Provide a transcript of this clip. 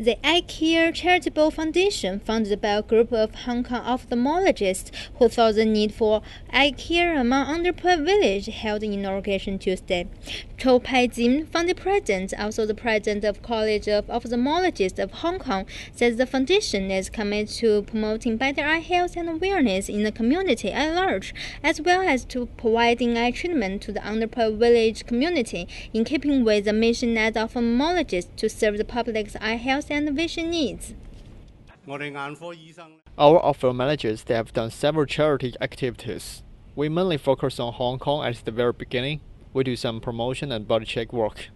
The Eye Care Charitable Foundation, founded by a group of Hong Kong ophthalmologists who saw the need for eye care among underprivileged, held an inauguration Tuesday. Chow Pak Chin, founding president, also the president of College of Ophthalmologists of Hong Kong, says the foundation is committed to promoting better eye health and awareness in the community at large, as well as to providing eye treatment to the underprivileged community, in keeping with the mission as ophthalmologists to serve the public's eye health and vision needs. Our ophthalmologists have done several charity activities. We mainly focus on Hong Kong at the very beginning. We do some promotion and body check work.